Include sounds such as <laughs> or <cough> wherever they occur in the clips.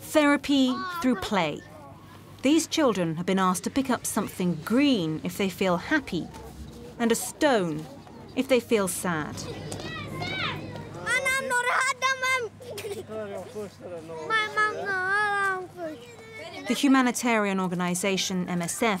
Therapy through play. These children have been asked to pick up something green if they feel happy, and a stone if they feel sad. <laughs> The humanitarian organisation MSF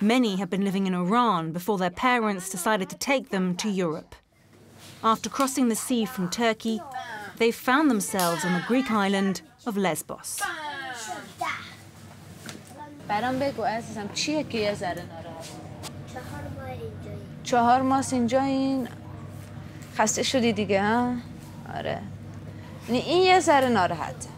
Many have been living in Iran before their parents decided to take them to Europe. After crossing the sea from Turkey, they found themselves on the Greek island of Lesbos. برام بگو عزیزم چیه که یه ذره ناراحت چهار ماه اینجایی چهار ماه اینجا این خسته شدی دیگه ها آره یعنی این یه ذره ناراحته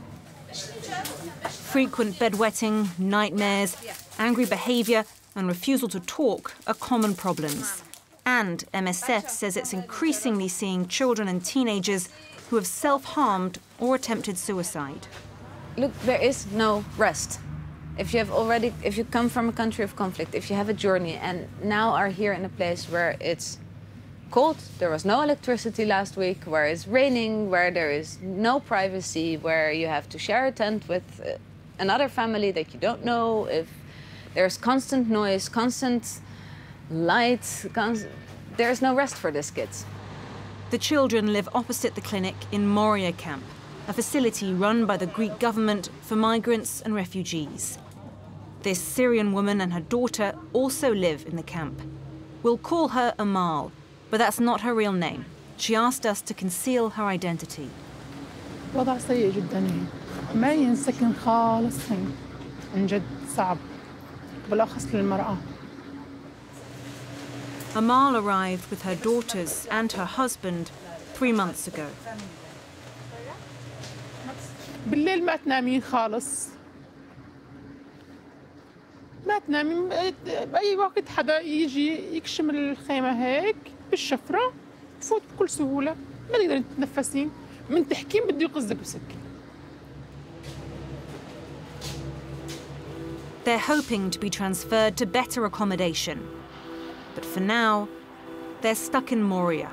Frequent bedwetting, nightmares, angry behaviour, and refusal to talk are common problems. And MSF says it's increasingly seeing children and teenagers who have self harmed or attempted suicide. Look, there is no rest. If you have already, if you come from a country of conflict, if you have a journey and now are here in a place where it's cold, there was no electricity last week, where it's raining, where there is no privacy, where you have to share a tent with uh, another family that you don't know, if there's constant noise, constant light, const- there's no rest for these kids. The children live opposite the clinic in Moria Camp, a facility run by the Greek government for migrants and refugees. This Syrian woman and her daughter also live in the camp. We'll call her Amal, but that's not her real name. She asked us to conceal her identity. وضع سيء جدا هي ما ينسكن خالص هي عن جد صعب بالأخص للمرأة. Amal arrived with her daughters and her husband three months ago. بالليل ما تنامين خالص. ما تنامين بأي وقت حدا يجي يكشم الخيمة هيك بالشفرة تفوت بكل سهولة. ما تقدرين تتنفسين من تحكين بده يقصدك بسكين They're hoping to be transferred to better accommodation. But for now, they're stuck in Moria.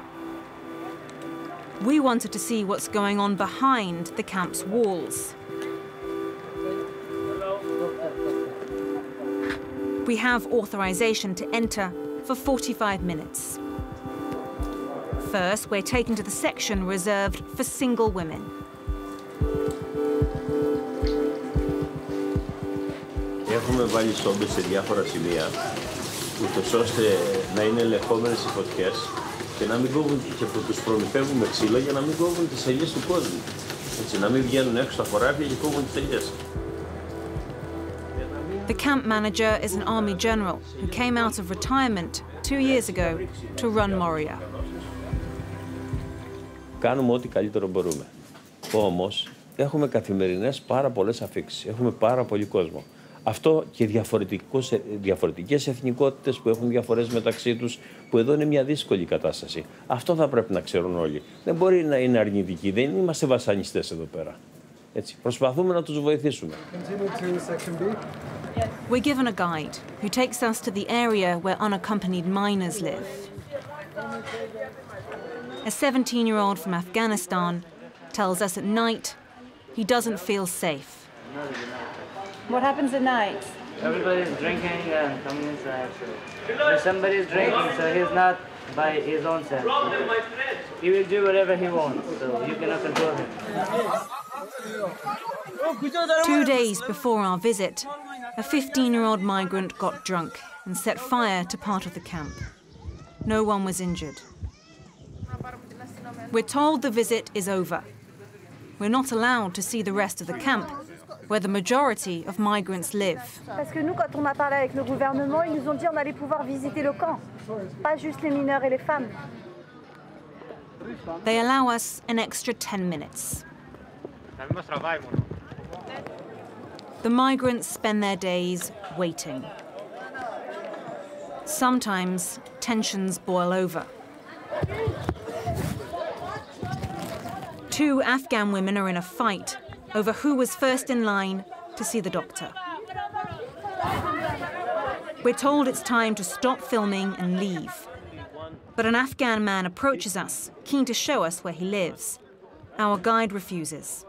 We wanted to see what's going on behind the camp's walls. We have authorization to enter for 45 minutes. First, we're taken to the section reserved for single women. Έχουμε βάλει σόμπες σε διάφορα σημεία, ούτως ώστε να είναι ελεγχόμενες οι φωτιές και να μην κόβουν και που τους προμηθεύουμε ξύλο για να μην κόβουν τις ελιές του κόσμου. Έτσι, να μην βγαίνουν έξω στα χωράφια και κόβουν τις ελιές. The camp manager is an army general who came out of retirement two years ago to run Moria. Κάνουμε ό,τι καλύτερο μπορούμε. Όμως, έχουμε καθημερινές πάρα πολλές αφήξεις. Έχουμε πάρα πολύ κόσμο. Αυτό και διαφορετικούς, διαφορετικές εθνικότητες που έχουν διαφορές μεταξύ τους, που εδώ είναι μια δύσκολη κατάσταση. Αυτό θα πρέπει να ξέρουν όλοι. Δεν μπορεί να είναι αρνητικοί, δεν είμαστε βασανιστές εδώ πέρα. Έτσι, προσπαθούμε να τους βοηθήσουμε. We're given a guide who takes us to the area where unaccompanied minors live. A 17 year old from Afghanistan tells us at night he doesn't feel safe. What happens at night? Everybody's drinking and coming inside. If somebody's drinking, so he's not by his own self. He will do whatever he wants, so you cannot control him. Two days before our visit, a 15 year old migrant got drunk and set fire to part of the camp. No one was injured. We're told the visit is over. We're not allowed to see the rest of the camp, where the majority of migrants live. Parce que nous, quand on a parlé avec le gouvernement, ils nous ont dit on allait pouvoir visiter le camp, pas juste les mineurs et les femmes. They allow us an extra 10 minutes. The migrants spend their days waiting. Sometimes tensions boil over. Two Afghan women are in a fight over who was first in line to see the doctor. We're told it's time to stop filming and leave. But an Afghan man approaches us, keen to show us where he lives. Our guide refuses.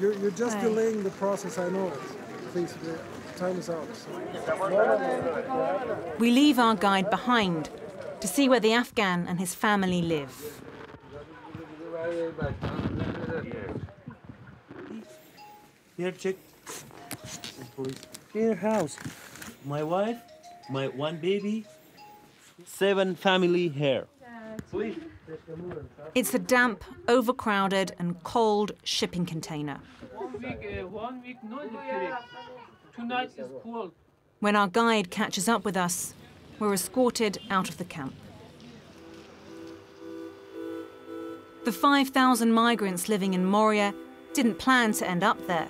You're, you're just Hi. delaying the process, I know it. Please, the time is out. We leave our guide behind to see where the Afghan and his family live. Here, check. Here, house. My wife, my one baby, seven family here. It's a damp, overcrowded, and cold shipping container. Two is cold. When our guide catches up with us, we're escorted out of the camp. The 5,000 migrants living in Moria didn't plan to end up there.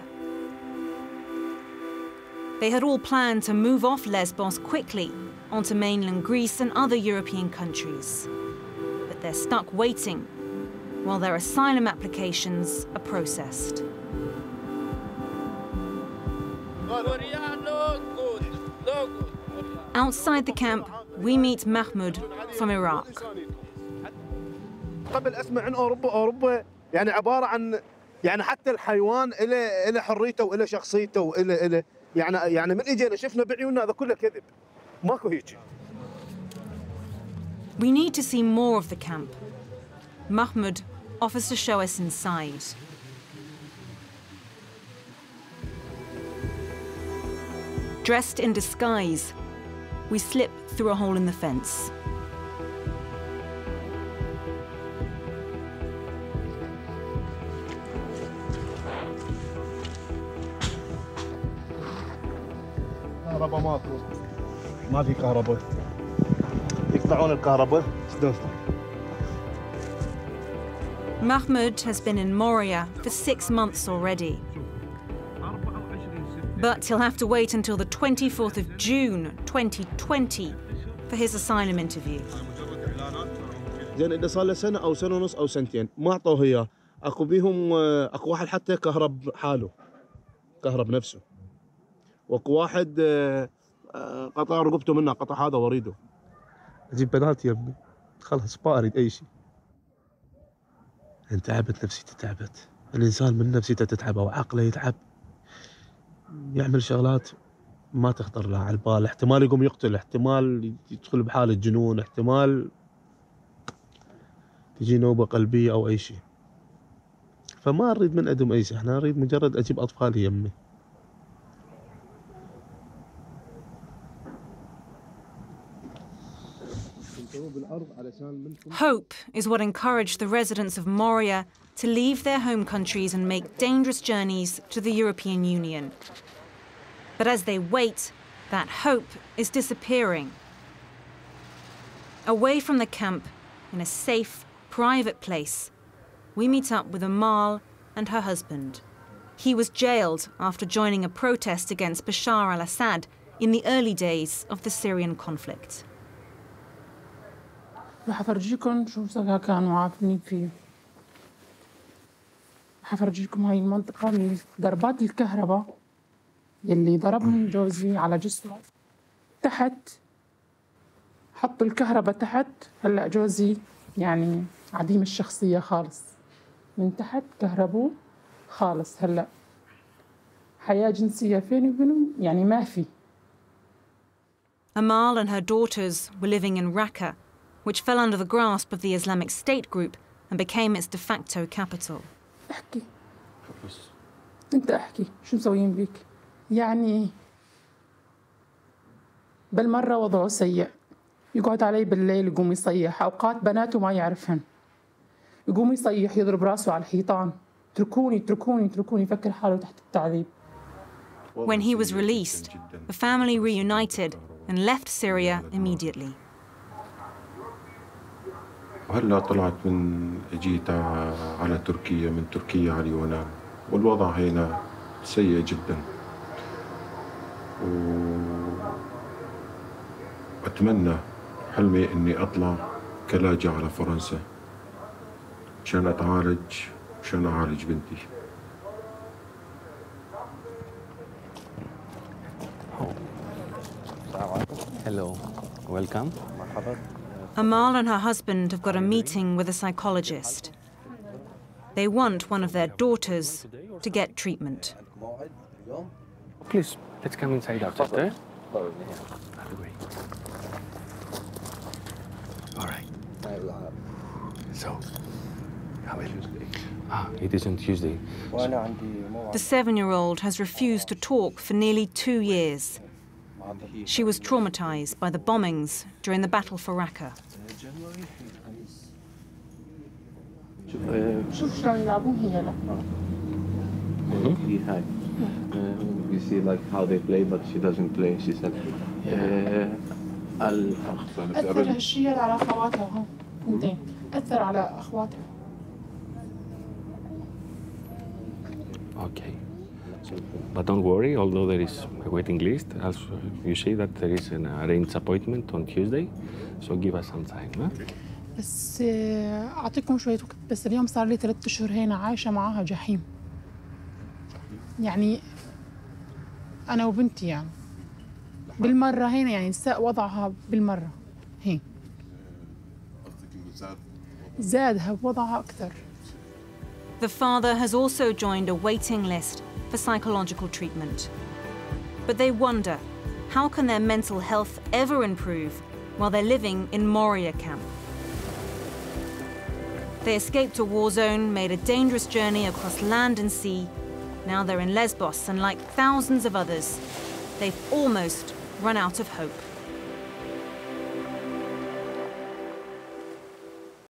They had all planned to move off Lesbos quickly onto mainland Greece and other European countries. But they're stuck waiting while their asylum applications are processed. Outside the camp, we meet Mahmoud from Iraq. قبل اسمع عن اوروبا اوروبا يعني عبارة عن يعني حتى الحيوان له له حريته وله شخصيته وله له يعني يعني من إجينا شفنا بعيوننا هذا كله كذب ماكو هيك We need to see more of the camp. Mahmoud offers to show us inside. Dressed in disguise, we slip through a hole in the fence. كهرباء ماكو ما في كهرباء. يقطعون الكهرباء. شلون Mahmoud has been in Moria for six months already. But he'll have to wait until the 24th of June 2020 for his asylum interview. زين إذا صار له سنة أو سنة ونص أو سنتين ما أعطوه إياه. أكو بيهم آه، أكو واحد حتى كهرب حاله. كهرب نفسه. واكو واحد آه، آه، قطع رقبته منه قطع هذا وريده. أجيب بنات يا ابني. خلاص ما اريد أي شيء. أنت تعبت نفسيته تعبت. الإنسان من نفسيته تتعب أو عقله يتعب. يعمل شغلات ما تخطر له على البال. احتمال يقوم يقتل احتمال يدخل بحالة جنون احتمال تجي نوبة قلبية أو أي شيء. فما أريد من أدم أي شيء. أنا أريد مجرد أجيب أطفالي يمي Hope is what encouraged the residents of Moria to leave their home countries and make dangerous journeys to the European Union. But as they wait, that hope is disappearing. Away from the camp, in a safe, private place, we meet up with Amal and her husband. He was jailed after joining a protest against Bashar al Assad in the early days of the Syrian conflict. راح افرجيكم شو سكا كانوا عافنين فيه. حفرجيكم هاي المنطقة من ضربات الكهرباء يلي ضربهم جوزي على جسمه. تحت حط الكهرباء تحت. هلأ جوزي يعني عديم الشخصية خالص. من تحت كهربوه خالص. هلأ حياة جنسية فيني وبينهم يعني ما في. Amal and her daughters were living in Raqqa, which fell under the grasp of the Islamic State group and became its de facto capital. احكي انت احكي شو مسويين بيك يعني بالمرة وضعه سيء يقعد علي بالليل يقوم يصيح أوقات بناته ما يعرفهن يقوم يصيح يضرب راسه على الحيطان اتركوني اتركوني اتركوني يفكر حاله تحت التعذيب When he was released, the family reunited and left Syria immediately. وهلا طلعت من جيت على تركيا من تركيا على اليونان. والوضع هنا سيء جدا. وأتمنى حلمي إني أطلع كلاجئ على فرنسا. عشان أتعالج عشان أعالج بنتي. Hello, welcome. Amal and her husband have got a meeting with a psychologist. They want one of their daughters to get treatment. Please, let's come inside our sister. All right. So, how is Tuesday? Ah, it isn't Tuesday. The seven year old has refused to talk for nearly two years. She was traumatized by the bombings during the battle for Raqqa. شوف شلون يلعبون هي لا He had. Uh, you see like how they play, but she doesn't play. She said, uh, الأخ أثر هالشيء على أخواتها ها اثنتين أثر على أخواتها Okay. But don't worry, although there is a waiting list, as you say that there is an arranged appointment on Tuesday, so give us some time. Huh? بس آه، أعطيكم شوية وقت بس اليوم صار لي ثلاثة أشهر هنا عايشة معاها جحيم يعني أنا وبنتي يعني بالمرة هنا يعني ساء وضعها بالمرة هي زادها بوضعها أكثر The father has also joined a waiting list for psychological treatment. But they wonder how can their mental health ever improve while they're living in Moria camp? They escaped a war zone, made a dangerous journey across land and sea. Now they're in Lesbos, and like thousands of others, they've almost run out of hope.